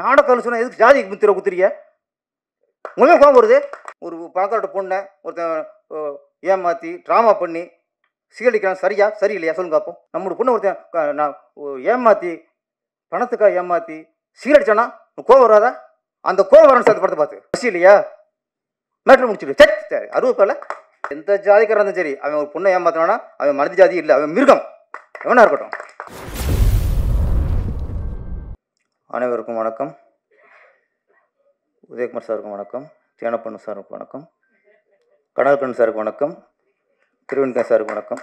நாடகம் சொன்னால் எதுக்கு ஜாதி முத்திர குத்துறீங்க? உங்களுக்கு கோபம் வருது? ஒரு பணக்காரோட பொண்ணை ஒருத்தன் ஏமாற்றி ட்ராமா பண்ணி சீகடிக்கிறான் சரியா? சரி இல்லையா சொல்லுங்க அப்போ நம்மளோட பொண்ணை ஒருத்தன் நான் ஏமாற்றி பணத்துக்காக ஏமாற்றி சீரடிச்சானா உனக்கு கோவம் வராதா? அந்த கோவம் வரணும் சார் படத்தை பார்த்து பசி இல்லையா? மேட்ரு முடிச்சுடு. சரி சரி. அறுபது எந்த ஜாதிக்காரன் இருந்தாலும் சரி அவன் ஒரு பொண்ணை ஏமாத்தினானா அவன் மனித ஜாதி இல்லை அவன் மிருகம். எவனா இருக்கட்டும். அனைவருக்கும் வணக்கம். உதயகுமார் சாருக்கும் வணக்கம். சேனப்பண்ணு சாருக்கு வணக்கம். கடல்கண்ணு சாருக்கு வணக்கம். திருவெண்கா சாருக்கு வணக்கம்.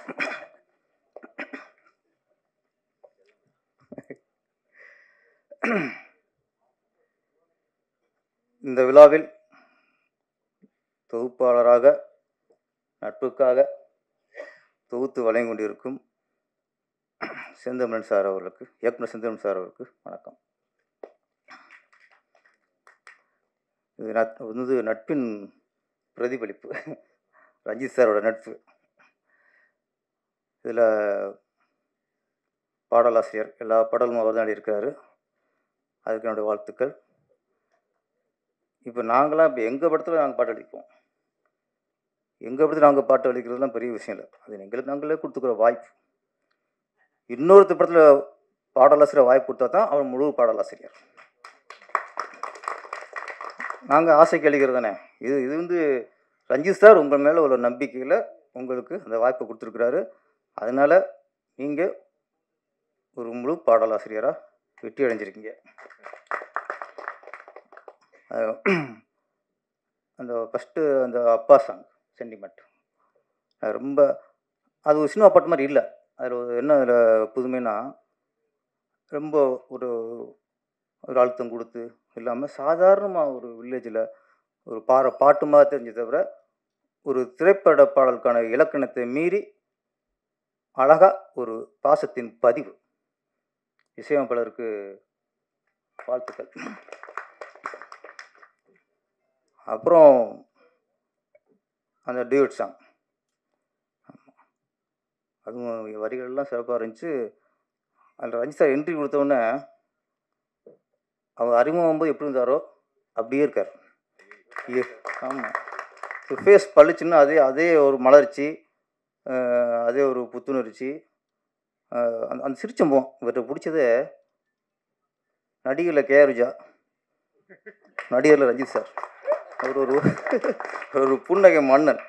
இந்த விழாவில் தொகுப்பாளராக நட்புக்காக தொகுத்து வழங்கி கொண்டிருக்கும் செந்தமிழன் சார் அவர்களுக்கு இயக்குனர் செந்தமிழன் சார் அவர்களுக்கு வணக்கம் இது நட் வந்து நட்பின் பிரதிபலிப்பு. ரஞ்சித் சாரோட நட்பு. இதில் பாடலாசிரியர் எல்லா பாடலும் அவர் தான் இருக்கிறாரு அதுக்கு என்னுடைய வாழ்த்துக்கள். இப்போ நாங்களாம் இப்போ எங்கள் படத்தில் நாங்கள் பாட்டு அளிப்போம்? எங்கள் படத்தில் நாங்கள் பாட்டு அளிக்கிறதுலாம் பெரிய விஷயம் இல்லை. அது எங்களுக்கு நாங்களே கொடுத்துக்கிற வாய்ப்பு. இன்னொருத்த படத்தில் பாடலாசிரியர் வாய்ப்பு கொடுத்தா தான் அவர் முழு பாடலாசிரியர். நாங்கள் ஆசை அளிக்கிறது தானே இது இது வந்து ரஞ்சித் சார் உங்கள் மேலே உள்ள நம்பிக்கையில் உங்களுக்கு அந்த வாய்ப்பை கொடுத்துருக்குறாரு. அதனால் நீங்கள் ஒரு முழு பாடலாசிரியராக வெற்றி அடைஞ்சிருக்கீங்க. அந்த ஃபஸ்ட்டு அந்த அப்பா சாங் சென்டிமெண்ட் ரொம்ப அது ஒரு சினிமா பாட்டு மாதிரி இல்லை. அதில் என்ன அதில் புதுமைனா ரொம்ப ஒரு ஒரு அழுத்தம் கொடுத்து இல்லாமல் சாதாரணமாக ஒரு வில்லேஜில் ஒரு பாற பாட்டு மாதிரி தெரிஞ்சு தவிர ஒரு திரைப்பட பாடலுக்கான இலக்கணத்தை மீறி அழகாக ஒரு பாசத்தின் பதிவு. இசையமைப்பாளருக்கு வாழ்த்துக்கள். அப்புறம் அந்த டியூட் சாங் அதுவும் வரிகள்லாம் சிறப்பாக இருந்துச்சு. அதில் ரஞ்சித் சார் என்ட்ரி கொடுத்தோடனே அவர் அறிமுகம் போது எப்படி இருந்தாரோ அப்படியே இருக்கார். ஆமாம் ஃபேஸ் பளிச்சுன்னு அதே அதே ஒரு மலர்ச்சி அதே ஒரு புத்துணர்ச்சி. அந்த அந்த சிரிச்சம்பம் இவர்கிட்ட பிடிச்சது நடிகரில் கே. ருஜா நடிகரில் ரஞ்சித் சார். அவர் ஒரு ஒரு புன்னகை மன்னன்.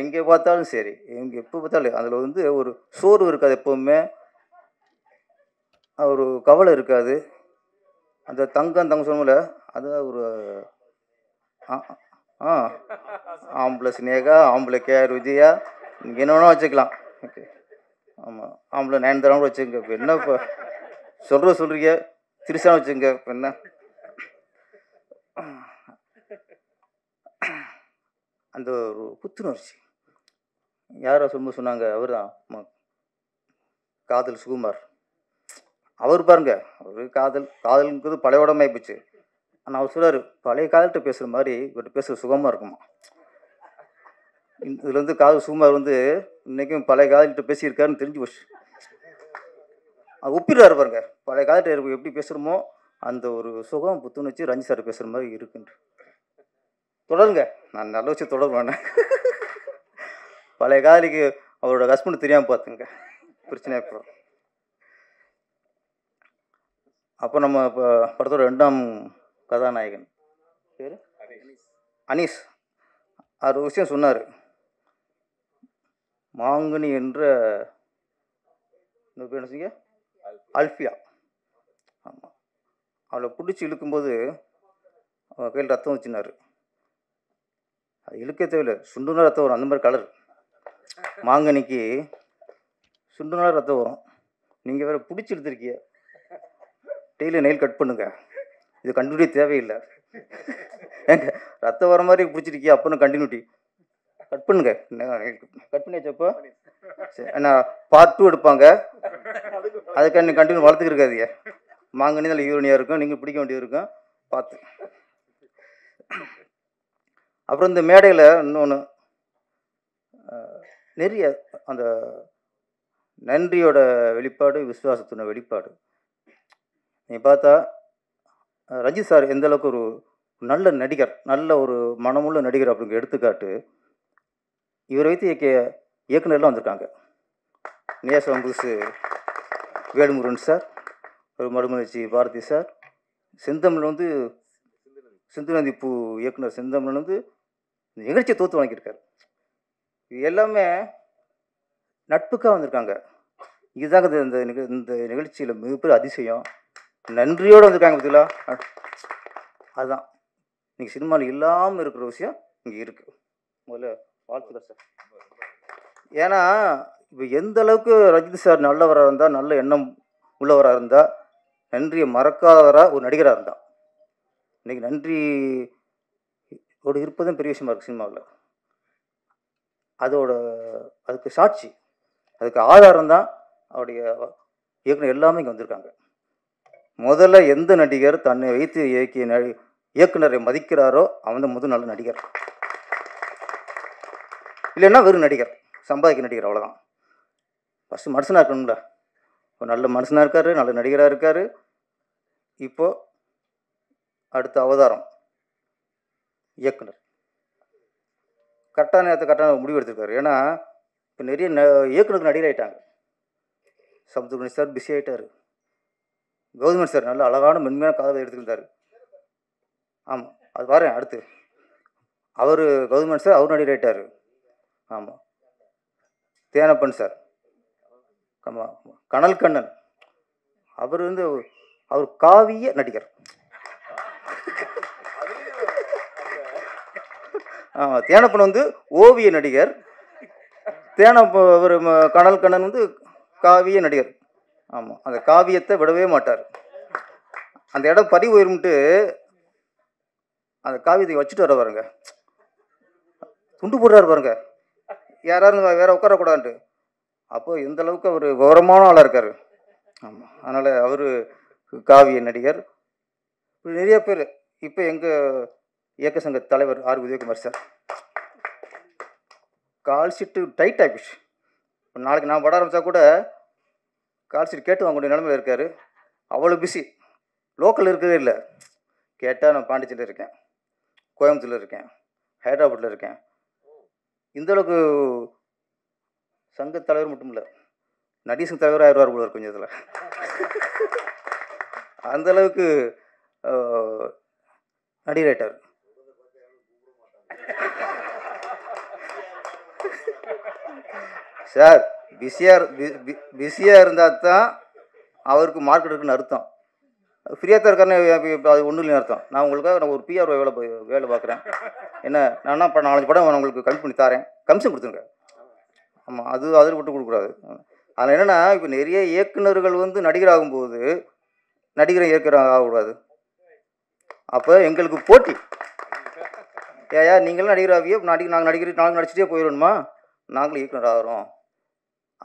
எங்கே பார்த்தாலும் சரி எங்கே எப்போ பார்த்தாலும் அதில் வந்து ஒரு சோர்வு இருக்காது எப்போவுமே. ஒரு கவலை இருக்காது. அந்த தங்கம் தங்க சொன்னல அது ஒரு ஆ ஆ ஆம்பளை சினேகா ஆம்பளை கேஆர் விஜயா நீங்கள் என்ன வேணால் வச்சுக்கலாம். ஓகே. ஆமாம் ஆம்பளை நயன்தாரா கூட வச்சுங்க இப்போ என்ன இப்போ சொல்கிற சொல்கிறீங்க திருசான வச்சுங்க இப்போ என்ன? அந்த ஒரு புத்துணர்ச்சி. யாரோ சொல்லும்போது சொன்னாங்க அவர் தான் காதல் சுகுமார். அவர் பாருங்க அவர் காதல் காதலுங்கிறது பழைய உடம்பு ஆயிப்போச்சு ஆனால் அவர் சொல்கிறார் பழைய காதல்கிட்ட பேசுகிற மாதிரி இவர்கிட்ட பேசுகிற சுகமாக இருக்குமா? இதுல இருந்து காதல் சுகுமார் வந்து இன்றைக்கும் பழைய காதல்கிட்ட பேசியிருக்காருன்னு தெரிஞ்சு போச்சு. அது ஒப்பிடுறாரு பாருங்க பழைய காதல்கிட்ட எப்படி பேசுகிறோமோ அந்த ஒரு சுகம் புத்துணர்ச்சி ரஞ்சி சார் பேசுகிற மாதிரி இருக்குன்ட்டு. தொடருங்க நான் நல்ல விஷயம் தொடருவேன் பழைய காதலிக்கு அவரோட ஹஸ்பண்ட் தெரியாமல் பார்த்துங்க. பிரச்சனை ஏற்படும் அப்போ நம்ம இப்போ படத்தோட ரெண்டாம் கதாநாயகன். பேர்? அனீஸ் அவர் ஒரு விஷயம் சொன்னார். மாங்கனி என்ற பேர் என்ன சொன்னீங்க? அல்ஃபியா. ஆமாம் அவளை பிடிச்சி இழுக்கும்போது அவன் கையில் ரத்தம் வச்சுனார். அது இழுக்க தேவையில்லை. சுண்டுனா ரத்தம் வரும். அந்த மாதிரி கலர் மாங்கனிக்கு சுண்டுனா ரத்தம் வரும். நீங்கள் வேறு பிடிச்சி இழுத்துருக்கீங்க டெய்லி நெயில் கட் பண்ணுங்க. இது கண்டினியூட்டி தேவையில்லை. ஏங்க ரத்தம் வர மாதிரி பிடிச்சிருக்கியா? அப்புறம் கண்டினியூட்டி கட் பண்ணுங்க. கட் பண்ணியாச்சப்போ சரி என்ன பார்ட் டூ எடுப்பாங்க. அதுக்கு நீ கண்டினியூ வளர்த்துக்கிருக்காதீங்க. மாங்கனி அதில் யூரினியாக இருக்கும். நீங்கள் பிடிக்க வேண்டியது இருக்கும். பார்த்து அப்புறம் இந்த மேடையில் இன்னொன்று நிறைய அந்த நன்றியோட வெளிப்பாடு விசுவாசத்தின வெளிப்பாடு. நீ பார்த்தா ரஜித் சார் எந்தளவுக்கு ஒரு நல்ல நடிகர் நல்ல ஒரு மனமுள்ள நடிகர் அப்படிங்கிற எடுத்துக்காட்டு இவரை வைத்து இயக்கிய இயக்குநர்லாம் வந்திருக்காங்க. நேசம் புதுசு வேலுமுருகன் சார் ஒரு மறுமலர்ச்சி பாரதி சார் செந்தமிழ் வந்து சிந்துநந்தி பூ இயக்குனர் செந்தமிழ் வந்து இந்த நிகழ்ச்சியை தோற்று வாங்கியிருக்கார் இது எல்லாமே நட்புக்காக வந்திருக்காங்க. இதுதாங்க இந்த- இந்த நிக இந்த நிகழ்ச்சியில் மிகப்பெரிய அதிசயம். நன்றியோடு வந்திருக்காங்க பார்த்தீங்களா அதுதான் இன்றைக்கி சினிமாவில் இல்லாமல் இருக்கிற விஷயம் இங்கே இருக்குது முதல்ல வாழ்த்துக்கள் சார். ஏன்னா இப்போ எந்த அளவுக்கு ரஜினி சார் நல்லவராக இருந்தால் நல்ல எண்ணம் உள்ளவராக இருந்தால் நன்றியை மறக்காதவராக ஒரு நடிகராக இருந்தால் இன்றைக்கி நன்றி ஓடு இருப்பதும் பெரிய விஷயமா இருக்குது சினிமாவில். அதோட அதுக்கு சாட்சி அதுக்கு ஆதாரம் தான் அவருடைய இயக்குனர் எல்லாமே இங்கே வந்திருக்காங்க. முதல்ல எந்த நடிகர் தன்னை வைத்து இயக்கிய நடி இயக்குனரை மதிக்கிறாரோ அவன் தான் முதல் நல்ல நடிகர். இல்லைன்னா வெறும் நடிகர் சம்பாதிக்க நடிகர் அவ்வளோதான் ஃபஸ்ட்டு மனுஷனாக இருக்கணும்ல. இப்போ நல்ல மனுஷனாக இருக்கார் நல்ல நடிகராக இருக்கார். இப்போது அடுத்த அவதாரம் இயக்குனர். கரெக்டான நேரத்தை கரெக்டான முடிவு எடுத்திருக்காரு. ஏன்னா இப்போ நிறைய ந இயக்குனருக்கு நடிகர் ஆகிட்டாங்க சப்துகுணி சார் பிஸி ஆகிட்டார் கௌதமன் சார் நல்ல அழகான மென்மையான கதை எடுத்துக்கிட்டாரு. ஆமாம் அது வரேன் அடுத்து. அவர் கௌதமன் சார் அவர் நடிகர் ஆகிட்டார் ஆமாம் தேனப்பன் சார். ஆமாம் கனல் கண்ணன். அவர் வந்து அவர் காவிய நடிகர். ஆமாம் தேனப்பன் வந்து ஓவிய நடிகர். தேன அவர் கனல் கண்ணன் வந்து காவிய நடிகர். ஆமாம் அந்த காவியத்தை விடவே மாட்டார். அந்த இடம் பறி உயரும்ட்டு அந்த காவியத்தை வச்சுட்டு வர பாருங்க. துண்டு போடுறாரு பாருங்க. யாராவது வேற உட்காரக்கூடாதுன்ட்டு. அப்போ எந்த அளவுக்கு அவர் விவரமான ஆளாக இருக்கார். ஆமாம் அதனால் அவர் காவிய நடிகர். நிறைய பேர். இப்போ எங்கள் இயக்க சங்க தலைவர் R. Udhayakumar sir. Call sheet tight ஆகிடுச்சு இப்போ நாளைக்கு நான் பட ஆரம்பித்தா கூட கால் ஷீட் கேட்டு வாங்கக்கூடிய நிலமையில் இருக்கார். அவ்வளோ பிஸி லோக்கல் இருக்கிறதே இல்லை. கேட்டால் நான் பாண்டிச்சேரியில் இருக்கேன். கோயம்புத்தூரில் இருக்கேன். ஹைதராபாத்தில் இருக்கேன். இந்தளவுக்கு சங்க தலைவர் மட்டும் இல்லை. நடிசன் தலைவர் ஆயிடுவார் போல இருக்கும் கொஞ்சம் இதில். அந்தளவுக்கு சார் பிஸியாக பிஸியாக இருந்தால் தான் அவருக்கு மார்க்கெட் இருக்குன்னு அர்த்தம். ஃப்ரீயாக தான் இருக்காருன்னு அது ஒன்றும் இல்லைன்னு அர்த்தம். நான் உங்களுக்காக நான் ஒரு பிஆர் வேலை போய் வேலை பார்க்குறேன். என்ன நான் இப்போ நாலஞ்சு படம் நான் உங்களுக்கு கம்மி பண்ணி தரேன். கமிஷன் கொடுத்துருங்க. ஆமாம் அது அதில் விட்டு கொடுக்கக்கூடாது. அதில் என்னென்னா இப்போ நிறைய இயக்குனர்கள் வந்து நடிகர் ஆகும்போது நடிகரை இயக்குனர் ஆகக்கூடாது. அப்போ எங்களுக்கு போட்டி. ஏயா நீங்களும் நடிகர் ஆகிய நடிகர் நாங்கள் நடிகர் நாங்கள் நடிச்சிட்டே போயிடணுமா? நாங்களும் இயக்குனர் ஆகிறோம்.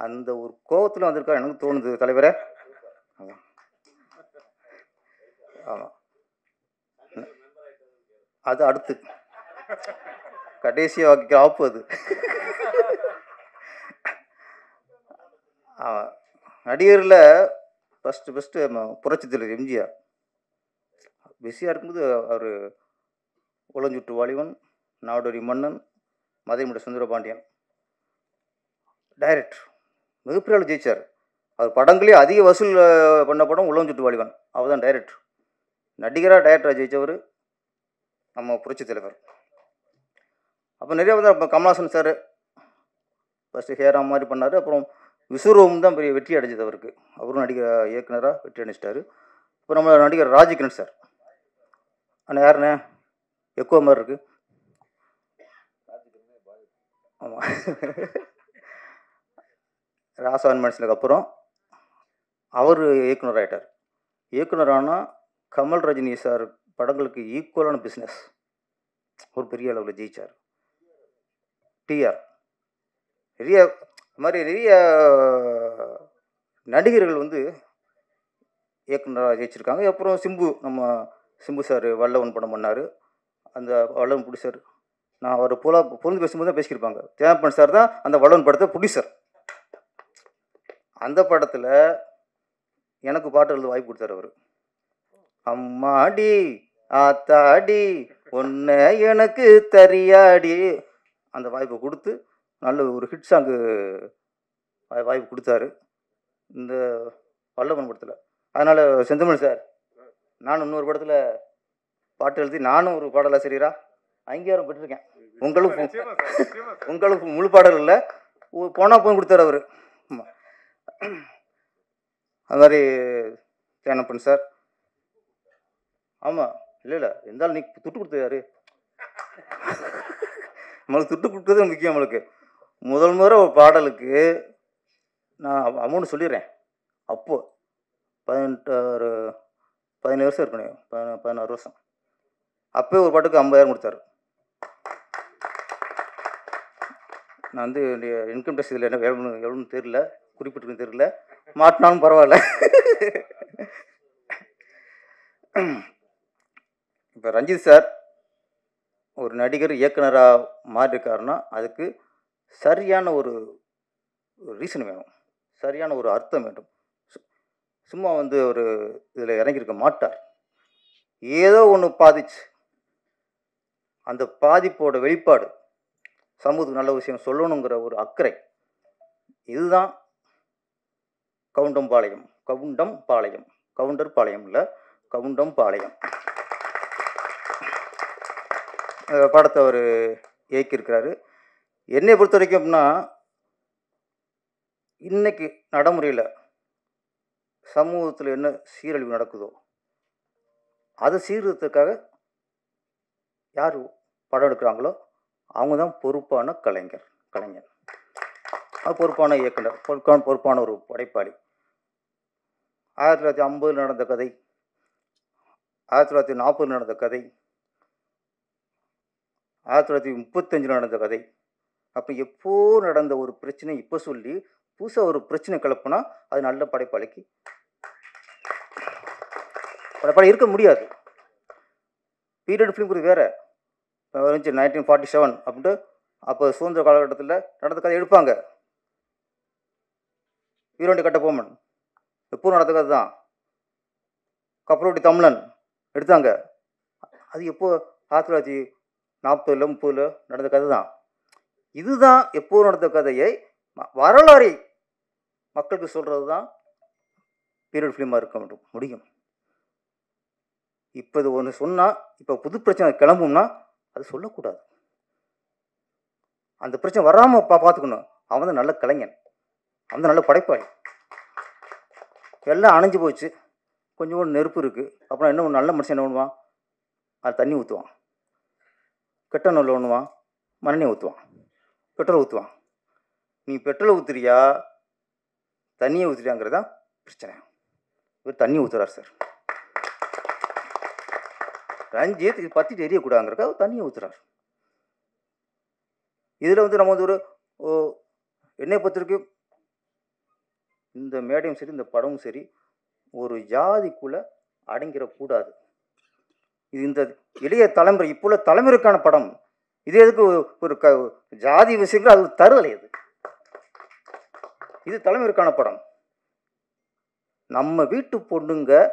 அந்த ஒரு கோவத்தில் வந்திருக்கா எனக்கு தோணுது தலைவரே. ஆமாம் ஆமாம் அது அடுத்து. கடைசி வாக்கு ஆப்பு அது. ஆமாம் நடிகரில் ஃபஸ்ட்டு ஃபஸ்ட்டு புரட்சி தலைவர் எம்ஜிஆர். பிஸியாக இருக்கும்போது அவர் உளஞ்சுட்டு வாலிபன் நாடோடி மன்னன் மதுரைமுட சுந்தரபாண்டியன். டைரக்டர் மிகப்பெரிய ஆள் ஜெயிச்சார். அவர் படங்களே அதிக வசூல் பண்ண படம் உளஞ்சுட்டு வாலிபன். அவர் தான் டைரக்டர் நடிகராக டைரக்டராக ஜெயித்தவர் நம்ம புரட்சி தலைவர். அப்போ நிறைய வந்து அப்போ கமல்ஹாசன் சார் ஃபஸ்ட்டு ஹேராம் மாதிரி பண்ணார். அப்புறம் விஸ்வரூபம் தான் பெரிய வெற்றி அடைஞ்சது அவருக்கு. அவரும் நடிகர் இயக்குனராக வெற்றி அடைஞ்சிட்டாரு. இப்போ நம்ம நடிகர் ராஜகிரண் சார் அண்ணா யாருண்ணே? எக்கோ மாதிரி இருக்குது ஆமாம் ராசவன் மனுஷனுக்கு அப்புறம் அவர் இயக்குனர் ஆகிட்டார் இயக்குனர் ஆனால் கமல் ரஜினி சார் படங்களுக்கு ஈக்குவலான பிஸ்னஸ் ஒரு பெரிய அளவில் ஜெயிச்சார். டிஆர் நிறைய இது மாதிரி நிறைய நடிகர்கள் வந்து இயக்குனராக ஜெயிச்சிருக்காங்க. அப்புறம் சிம்பு நம்ம சிம்பு சார் வல்லவன் படம் பண்ணார். அந்த வல்லவன் ப்ரொடியூசர் நான் அவர் போல பொருந்து பேசும்போது தான் பேசியிருப்பாங்க. ஜெயப்பன் சார் தான் அந்த வல்லவன் படத்தை ப்ரொடியூசர் அந்த படத்தில் எனக்கு பாட்டு எழுத வாய்ப்பு கொடுத்தாரு அவர். அம்மாடி ஆத்தாடி ஒன்ன எனக்கு தரியாடி. அந்த வாய்ப்பை கொடுத்து நல்ல ஒரு ஹிட் சாங்கு வாய்ப்பு கொடுத்தாரு. இந்த வல்லவன் படத்தில். அதனால் செந்தமிழ் சார் நானும் இன்னொரு படத்தில் பாட்டு எழுதி நானும் ஒரு பாடலாசிரியரா அங்கீகாரம் பெற்றிருக்கேன். உங்களுக்கு உங்களுக்கு முழு பாடல் இல்லை. போனால் போய் கொடுத்தாரு அவர். அது மாதிரி தேனப்பன் சார். ஆமாம் இல்லை இல்லை இருந்தாலும் நீ துட்டு கொடுத்தது யாரு? நம்மளுக்கு துட்டு கொடுத்தது முக்கியம் நம்மளுக்கு. முதல் முறை ஒரு பாடலுக்கு நான் அமௌண்ட் சொல்லிடுறேன். அப்போது பதினெட்டு ஒரு பதினேழு வருஷம் இருக்கணும் பதின பதினாறு வருஷம். அப்போயே ஒரு பாட்டுக்கு ஐம்பதாயிரம் கொடுத்தாரு. நான் வந்து இன்கம் டேக்ஸ் இதில் என்ன எவ்வளோ எவ்வளோன்னு தெரில குறிப்பிட்டிருக்குன்னு தெரியல. மாட்டினாலும் பரவாயில்ல. இப்போ ரஞ்சித் சார் ஒரு நடிகர் இயக்குனராக மாறியிருக்காருன்னா அதுக்கு சரியான ஒரு ரீசன் வேணும். சரியான ஒரு அர்த்தம் வேண்டும். சும்மா வந்து ஒரு இதில் இறங்கியிருக்க மாட்டார். ஏதோ ஒன்று பாதிச்சு. அந்த பாதிப்போட வெளிப்பாடு சமூகத்துக்கு நல்ல விஷயம் சொல்லணுங்கிற ஒரு அக்கறை. இதுதான் கவுண்டம்பாளையம் கவுண்டம் பாளையம். கவுண்டர் பாளையம் இல்லை கவுண்டம் பாளையம். படத்தை அவர் இயக்கியிருக்கிறாரு. என்னை பொறுத்த வரைக்கும் அப்படின்னா இன்னைக்கு நடைமுறையில் சமூகத்தில் என்ன சீரழிவு நடக்குதோ அதை சீர்திருத்தத்துக்காக யார் படம் எடுக்கிறாங்களோ அவங்க தான் பொறுப்பான கலைஞர் கலைஞர். பொறுப்பான இயக்குனர் பொறுப்பான பொறுப்பான ஒரு படைப்பாளி. ஆயிரத்தி தொள்ளாயிரத்தி ஐம்பதில் நடந்த கதை. ஆயிரத்தி தொள்ளாயிரத்தி நாற்பதில் நடந்த கதை. ஆயிரத்தி தொள்ளாயிரத்தி முப்பத்தஞ்சில் நடந்த கதை. அப்போ எப்போ நடந்த ஒரு பிரச்சனை இப்போ சொல்லி புதுசாக ஒரு பிரச்சனை கிளப்புனா அது நல்ல படைப்பாளிக்கு. படைப்பாளி இருக்க முடியாது. பீரியட் ஃபிலிம் வேறு. நைன்டீன் ஃபார்ட்டி செவன் அப்படின்ட்டு அப்போ சுதந்திர காலகட்டத்தில் நடந்த கதை எடுப்பாங்க. வீரவண்டி கட்ட போமன் எப்போ நடந்த கதை தான் கப்பலோட்டி தமிழன் எடுத்தாங்க. அது எப்போ ஆயிரத்தி தொள்ளாயிரத்தி நாற்பதில் முப்பதில் நடந்த கதை தான் இதுதான் எப்போ நடந்த கதையை வரலாறை மக்களுக்கு சொல்கிறது தான் பீரியட் ஃபிலிமாக இருக்க முடியும் முடியும். இப்போ இது ஒன்று சொன்னால் இப்போ புது பிரச்சனை கிளம்பும்னா அது சொல்லக்கூடாது. அந்த பிரச்சனை வராமல் பா பார்த்துக்கணும். அவன் தான் நல்ல கலைஞன். அவன் நல்ல படைப்பாளி. எல்லாம் அணைஞ்சு போச்சு. கொஞ்சம் நெருப்பு இருக்குது அப்புறம் என்ன நல்ல மனுஷன் என்ன பண்ணுவான்? அது தண்ணி ஊற்றுவான் கெட்ட நல்ல ஒன்றுவான் மண்ணெண்ணெய் ஊற்றுவான் பெட்ரோல் ஊற்றுவான் நீ பெட்ரோல் ஊற்றுறியா தண்ணியை ஊற்றுறியாங்கிறது தான் பிரச்சனை. இவர் தண்ணி ஊற்றுறார் சார். ரஞ்சித் இது பற்றி எரியக்கூடாதுங்கிறக்க அவர் தண்ணியை ஊற்றுறார் இதில் வந்து நம்ம வந்து ஒரு ஓ, பொறுத்த வரைக்கும் இந்த மேடையும் சரி இந்த படமும் சரி ஒரு ஜாதிக்குள்ளே அடங்கிடக்கூடாது. இது இந்த இளைய தலைமுறை இப்போ உள்ள தலைமுறைக்கான படம். இது எதுக்கு ஒரு- க ஜாதி விஷயங்கள் அது தருதலை அது. இது தலைமுறைக்கான படம். நம்ம வீட்டு பொண்ணுங்க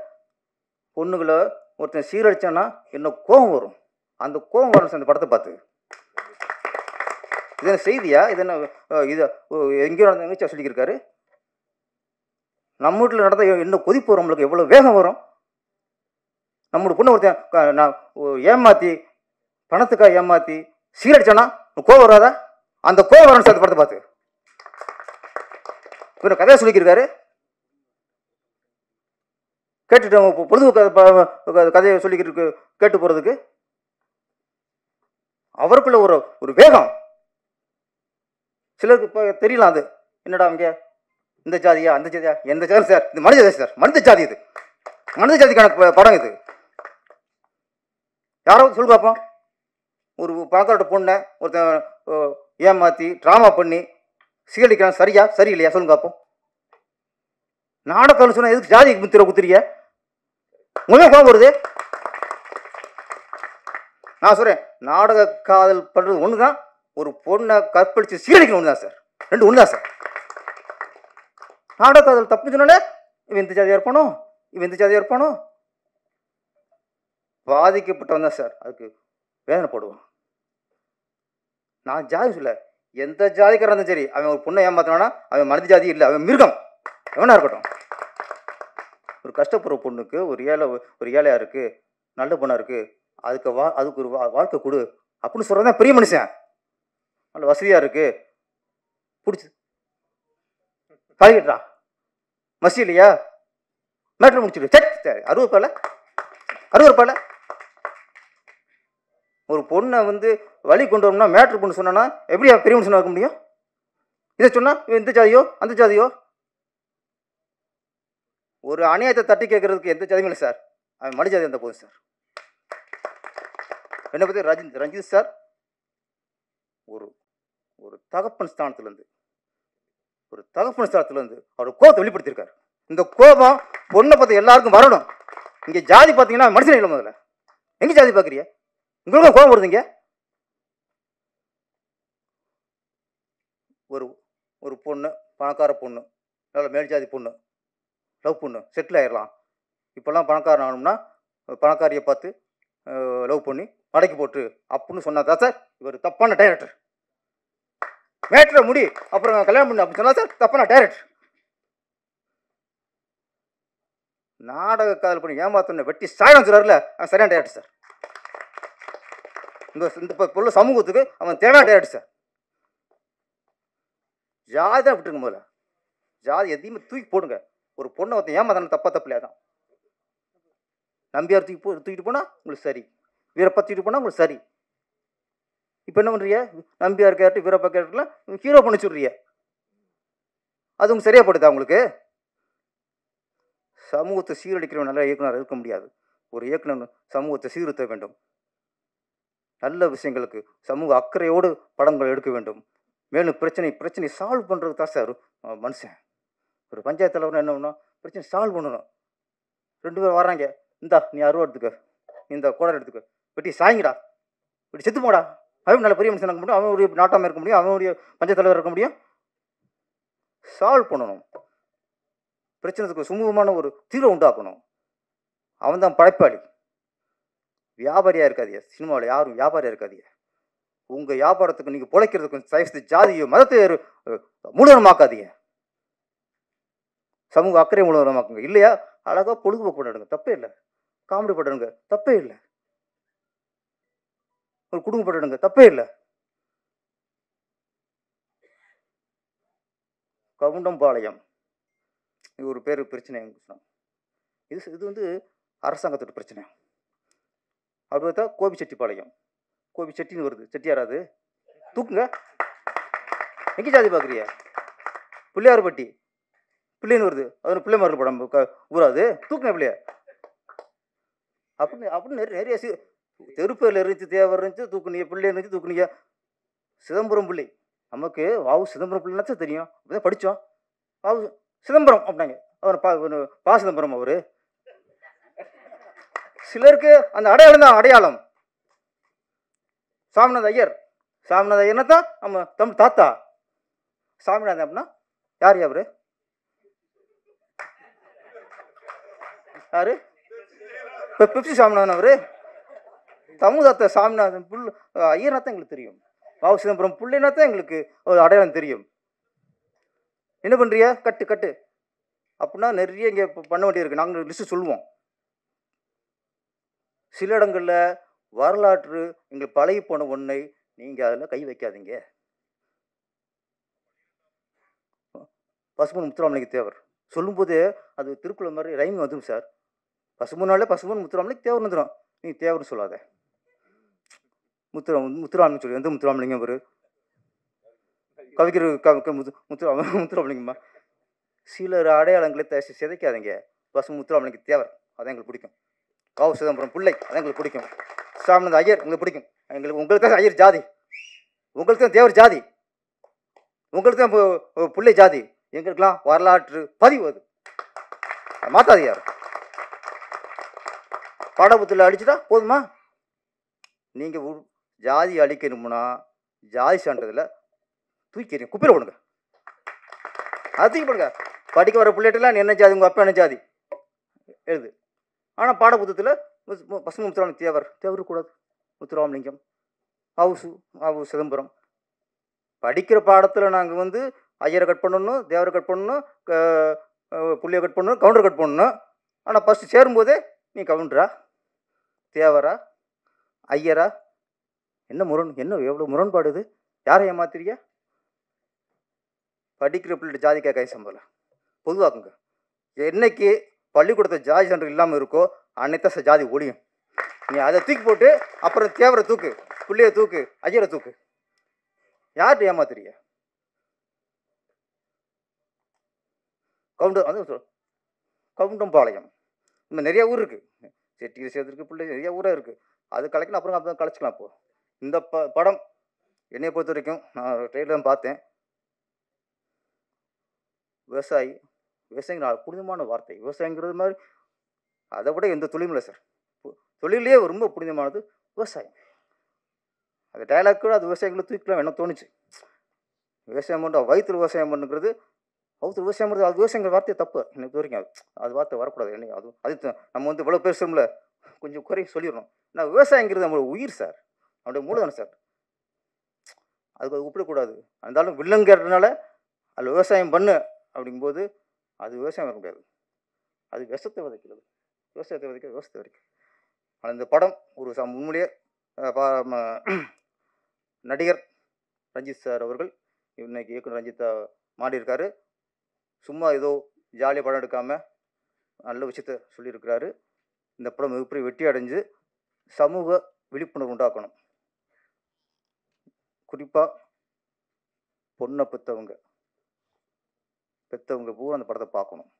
பொண்ணுங்களை ஒருத்தன் சீரழிச்சான்னா என்ன கோபம் வரும்? அந்த கோபம் வரும் அந்த இந்த படத்தை பார்த்து. இது என்ன செய்தியா? இது என்ன இது எங்கேயோ நடந்த நிகழ்ச்சியாக சொல்லியிருக்காரு. நம்ம வீட்டில் நடந்த என்ன கொதிப்பு வரும் நம்மளுக்கு. எவ்வளோ வேகம் வரும். நம்மளோட பொண்ணு ஒருத்தன் நான் ஏமாற்றி பணத்துக்காக ஏமாற்றி சீரடிச்சானா கோவம் வராதா? அந்த கோவம் வரணும் சார் படத்தை பார்த்து. இவர் கதையை சொல்லிக்கிருக்காரு. கேட்டுட்டு பொழுது கதையை சொல்லிக்கிட்டு கேட்டு போகிறதுக்கு அவருக்குள்ள ஒரு ஒரு வேகம். சிலருக்கு இப்போ தெரியலாம் அது. என்னடா இங்கே இந்த ஜாதியா அந்த ஜாதியா எந்த ஜாதி சார்? இது மனித ஜாதி சார். மனித ஜாதி இது. மனித ஜாதிக்கான படம் இது. யாராவது சொல்லு பார்ப்போம் ஒரு பணக்காரோட பொண்ணை ஒருத்தன் ஓ, ட்ராமா பண்ணி சீரழிக்கிறான் சரியா? சரி இல்லையா சொல்லுங்க பார்ப்போம் நாடகம் சொன்னா எதுக்கு ஜாதி முத்திர குத்துறீங்க? முதல்ல கோபம் வருது? நான் சொல்கிறேன் நாடக காதல் பண்ணுறது ஒன்று தான் ஒரு பொண்ணை கற்பழித்து சீரழிக்கணும் ஒன்று தான் சார். ரெண்டு ஒன்று தான் சார். நாடக அதில் தப்புன்னு இவன் இந்த ஜாதியாக இருப்பானோ? இவன் இந்த ஜாதியாக இருப்பானோ? பாதிக்கப்பட்டவன் தான் சார். அதுக்கு வேதனை போடுவான். நான் ஜாதி சொல்ல எந்த ஜாதிக்காரன் இருந்தாலும் சரி அவன் ஒரு பொண்ணை ஏமாத்தினானா அவன் மனித ஜாதி இல்லை அவன் மிருகம். எவனா இருக்கட்டும். ஒரு கஷ்டப்படுற பொண்ணுக்கு ஒரு ஏழை ஒரு ஏழையாக இருக்குது நல்ல பொண்ணாக இருக்குது அதுக்கு வா அதுக்கு ஒரு வா- வாழ்க்கை கொடு அப்படின்னு தான் பெரிய மனுஷன். நல்ல வசதியாக இருக்குது பிடிச்சி கழுவிடுறா மசி இல்லையா? மேட்ரு முடிச்சுடு. சரி அறுபது ரூபாயில்? அறுபது ரூபாயில்? ஒரு பொண்ணை வந்து வழி கொண்டு வரணும்னா மேட்ரு பொண்ணு சொன்னா எப்படி பெரிய மனுஷனா இருக்க முடியும்? இதை சொன்னால் இந்த ஜாதியோ? அந்த ஜாதியோ? ஒரு அநியாயத்தை தட்டி கேட்கறதுக்கு எந்த ஜாதியும் இல்லை சார். அவன் மடி ஜாதி இருந்தால் போதும் சார். என்னை பற்றி ரஜித் ரஞ்சித் சார் ஒரு ஒரு தகப்பன் ஸ்தானத்துலேருந்து ஒரு தகப்பன ஸ்தானத்துலேருந்து அவர் கோபத்தை வெளிப்படுத்தியிருக்காரு. இந்த கோபம் பொண்ணை பார்த்து எல்லாருக்கும் வரணும். இங்கே ஜாதி பார்த்தீங்கன்னா மனுஷன் இல்லை முதல்ல. எங்கே ஜாதி பார்க்குறியா உங்களுக்கும் கோபம் வருதுங்க ஒரு ஒரு பொண்ணு பணக்கார பொண்ணு நல்ல மேல் ஜாதி பொண்ணு லவ் பொண்ணு செட்டில் ஆயிடலாம் இப்போல்லாம் பணக்காரன் ஆகணும்னா பணக்காரியை பார்த்து லவ் பண்ணி மடக்கி போட்டு அப்படின்னு சொன்னா தான் சார் இவர் தப்பான டைரக்டர் மேட்ரை முடி அப்புறம் கல்யாணம் பண்ணு அப்படி சொன்னா சார் தப்பான டேரக்ட் நாடக காதல் பண்ணி ஏமாத்தணும் வெட்டி சாயம் சொல்றாருல அவன் சரியான டேரக்ட் சார். இந்த இந்த பொருள் சமூகத்துக்கு அவன் தேவையான டேரக்ட் சார். ஜாதி தான் விட்டுருங்க முதல்ல. ஜாதி எதையுமே தூக்கி போடுங்க. ஒரு பொண்ணை ஒருத்தன் ஏமாத்தான தப்பா தப்பில்லையா தான் நம்பியார் தூக்கி போ தூக்கிட்டு போனால் உங்களுக்கு சரி. வீரப்பா தூக்கிட்டு போனால் உங்களுக்கு சரி. இப்போ என்ன பண்ணுறிய நம்பியார் கேரக்டர் வீரப்பா கேரக்டர்லாம் ஹீரோ பண்ணி சொல்றிய அது உங்களுக்கு சரியா படுதா உங்களுக்கு? சமூகத்தை சீரழிக்கிறவன் நல்ல இயக்குனர் இருக்க முடியாது. ஒரு இயக்குனர் சமூகத்தை சீர்திருத்த வேண்டும். நல்ல விஷயங்களுக்கு சமூக அக்கறையோடு படங்கள் எடுக்க வேண்டும். மேலும் பிரச்சனை பிரச்சனை சால்வ் பண்ணுறதுக்கு தான் சார் மனுஷன். ஒரு பஞ்சாயத்து தலைவர் என்ன பண்ணணும் பிரச்சனை சால்வ் பண்ணணும். ரெண்டு பேரும் வர்றாங்க. இந்தா நீ அருவா எடுத்துக்க. இந்த கோடை எடுத்துக்க. வெட்டி சாய்ங்கடா. இப்படி செத்து போடா அவன் நல்ல பெரிய மனுஷன் இருக்க முடியும் அவனுடைய ஒரு நாட்டாமல் இருக்க முடியும் அவனுடைய ஒரு தலைவர் இருக்க முடியும். சால்வ் பண்ணணும். பிரச்சனைக்கு சுமூகமான ஒரு தீர்வை உண்டாக்கணும். அவன் தான் படைப்பாளி. வியாபாரியாக இருக்காதிய சினிமாவில் யாரும் வியாபாரியாக இருக்காதிய உங்கள் வியாபாரத்துக்கு நீங்கள் பிழைக்கிறதுக்கு சைஸ் ஜாதியோ மதத்தை அஹ், சமூக அக்கறை மூலமாக்குங்க இல்லையா? அழகாக பொழுதுபோக்கு பண்ணிடுங்க. தப்பே இல்லை. காமெடி பண்ணிடுங்க. தப்பே இல்லை. ஒரு குடும்பப்பட்டுடுங்க தப்பே இல்லை. கவுண்டம்பாளையம். இது ஒரு பேர் பிரச்சனை இது இது வந்து அரசாங்கத்தோட பிரச்சனை. அப்படி பார்த்தா கோபி செட்டிப்பாளையம் கோபி செட்டின்னு வருது செட்டியாராது தூக்குங்க. எங்கே ஜாதி பார்க்குறியா பிள்ளையார்பட்டி. பிள்ளைன்னு வருது. அது பிள்ளைமார்கள் படம். ஊராது தூக்குங்க பிள்ளையா. அப்படின்னு அப்படின்னு நிறைய நிறைய தெருப்பேரில் இருந்துச்சு தேவர் இருந்துச்சு தூக்குனிய பிள்ளை இருந்துச்சு தூக்குனிய சிதம்பரம் பிள்ளை. நமக்கு வாவு சிதம்பரம் பிள்ளைனாச்சும் தெரியும். அப்படிதான் படித்தோம் வாவு சிதம்பரம் அப்படின்னாங்க. அவர் பா ஒரு பா சிதம்பரம் அவர். சிலருக்கு அந்த அடையாளம் தான் அடையாளம். சாமிநாத ஐயர். சாமிநாத ஐயர்னா தான் நம்ம தமிழ் தாத்தா. சாமிநாதன் அப்படின்னா யார் யார்? யாரு பெப்சி சாமிநாதன் அவரு. தமிழ் சாமிநாதன் புல் ஐயனாத்தான் தான் எங்களுக்கு தெரியும். வாவு சிதம்பரம் புள்ளைனா தான் எங்களுக்கு ஒரு அடையாளம் தெரியும். என்ன பண்ணுறியா கட்டு கட்டு. அப்படின்னா நிறைய இங்கே பண்ண வேண்டியிருக்கு. நாங்கள் லிஸ்ட்டு சொல்லுவோம். சில இடங்களில் வரலாற்று எங்களுக்கு பழகி போன ஒன்றை நீங்கள் அதில் கை வைக்காதீங்க. பசுமன் முத்துராமலிங்க தேவர். சொல்லும்போது அது திருக்குறள் மாதிரி ரைமிங் வந்துடும் சார். பசுமனாலே பசுமன் முத்துராமலிங்க தேவர் வந்துடும் நீ தேவர்னு சொல்லாத. முத்துரா முத்துராமலிங்க சொல்லி எந்த முத்துராமலிங்கம் அவர் கவிக்கிற க க- முத்து முத்துரா முத்துராமலிங்கம்மா. சிலர் அடையாளங்களை த சிதைக்காதீங்க. பசு முத்துராமலிங்க தேவர். அதான் எங்களுக்கு பிடிக்கும். காவு சிதம்பரம் பிள்ளை அதான் எங்களுக்கு பிடிக்கும். சாமிநாத ஐயர் எங்களுக்கு பிடிக்கும். எங்களுக்கு உங்களுக்கு தான் ஐயர் ஜாதி. உங்களுக்கு தான் தேவர் ஜாதி. உங்களுக்கு தான் பு- பிள்ளை ஜாதி. எங்களுக்கெல்லாம் வரலாற்று பதிவு அது. மாத்தாது யார் பாடபுத்தில் அடிச்சுட்டா போதுமா? நீங்கள் ஜாதி அழிக்கணும்னா ஜாதி சான்றதில் தூக்கி எறியும். குப்பையில் போடுங்க. அது தூக்கி போடுங்க. படிக்க வர பிள்ளைகிட்டலாம் நீ என்ன ஜாதி? உங்கள் அப்பா என்ன ஜாதி? எழுது. ஆனால் பாடப்புத்தகத்தில் முத்து- மு- பசும முத்துராமலிங்க தேவர் தேவர் கூடாது முத்துராமலிங்கம் ஹவுசு ஆவு சிதம்பரம். படிக்கிற பாடத்தில் நாங்கள் வந்து ஐயரை கட் பண்ணணும் தேவரை கட் பண்ணணும் புள்ளியை கட் பண்ணணும் கவுண்டர் கட் பண்ணணும். ஆனால் ஃபஸ்ட்டு சேரும்போதே நீ கவுண்டரா? தேவரா? ஐயரா? என்ன முரண் என்ன எவ்வளோ முரண்பாடு இது? யாரை ஏமாத்துறீங்க? படிக்கிற பிள்ளை ஜாதி கை சம்பள பொதுவாக்குங்க. என்னைக்கு பள்ளிக்கூடத்தை ஜாதி சான்று இல்லாமல் இருக்கோ அன்னைத்தான் ஜாதி ஒழியும். நீ அதை தூக்கி போட்டு அப்புறம் தேவரை தூக்கு பிள்ளைய தூக்கு ஐயரை தூக்கு. யார்கிட்ட ஏமாத்துறிய கவுண்டம் அது சொல் கவுண்டம்பாளையம். இன்னும் நிறைய ஊர் இருக்குது செட்டியில் சேர்த்துருக்கு பிள்ளை நிறைய ஊராக இருக்குது அது கலைக்கணும் அப்புறம் அப்புறம் கலைச்சிக்கலாம் இப்போது இந்த ப படம் என்னை பொறுத்த வரைக்கும் நான் ட்ரெயிலர் பார்த்தேன். விவசாயி விவசாயிங்க புனிதமான வார்த்தை. விவசாயங்கிறது மாதிரி அதை விட எந்த தொழிலும் இல்லை சார் தொழிலே ரொம்ப புனிதமானது விவசாயம். அந்த டைலாக் கூட அது விவசாயிகளை தூக்கலாம் என்ன தோணுச்சு. விவசாயம் பண்ணுற வயிற்றுல விவசாயம் பண்ணுங்கிறது அவுத்து விவசாயம் பண்ணுறது அது விவசாயங்கிற வார்த்தை தப்பு. எனக்கு வரைக்கும் அது அது வார்த்தை வரக்கூடாது. என்ன அது அது நம்ம வந்து இவ்வளோ பேசுகிறோம்ல கொஞ்சம் குறை சொல்லிடணும். நான் விவசாயங்கிறது நம்மளோட உயிர் சார் அவனுடைய மூலதனம் சார்? அதுக்கு அது ஒப்பிடக்கூடாது. இருந்தாலும் வில்லங்கிறதுனால அதில் விவசாயம் பண்ணு அப்படிங்கும்போது அது விவசாயம் இருக்க முடியாது. அது விஷத்தை விதைக்கிறது. விவசாயத்தை விதைக்க விவசாயத்தை விதைக்கும் ஆனால் இந்த படம் ஒரு ச உண்மையிலேயே ம- நடிகர் ரஞ்சித் சார் அவர்கள் இன்னைக்கு இயக்குனர் ரஞ்சித்தா மாடியிருக்காரு சும்மா ஏதோ ஜாலியாக படம் எடுக்காமல் நல்ல விஷயத்த சொல்லியிருக்கிறாரு. இந்த படம் மிகப்பெரிய வெற்றி அடைஞ்சு சமூக விழிப்புணர்வு உண்டாக்கணும். குறிப்பாக பொண்ணை பெற்றவங்க பெற்றவங்க பூரா அந்த படத்தை பார்க்கணும்.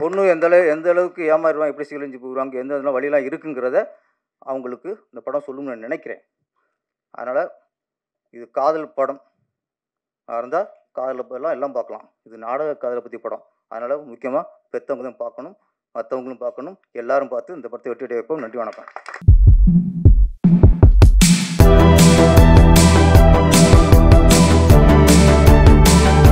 பொண்ணு எந்த அளவு எந்த அளவுக்கு ஏமாறுவாங்க எப்படி சீலஞ்சு போகிறாங்க எந்த இதெல்லாம் வழியெல்லாம் இருக்குங்கிறத அவங்களுக்கு இந்த படம் சொல்லும்னு நான் நினைக்கிறேன். அதனால் இது காதல் படம். இருந்தால் காதலை எல்லாம் எல்லாம் பார்க்கலாம். இது நாடக காதலை பற்றி படம். அதனால் முக்கியமாக பெற்றவங்க தான் பார்க்கணும் மற்றவங்களும் பார்க்கணும் எல்லாரும் பார்த்து இந்த படத்தை வெற்றி வைப்போம். நன்றி வணக்கம்.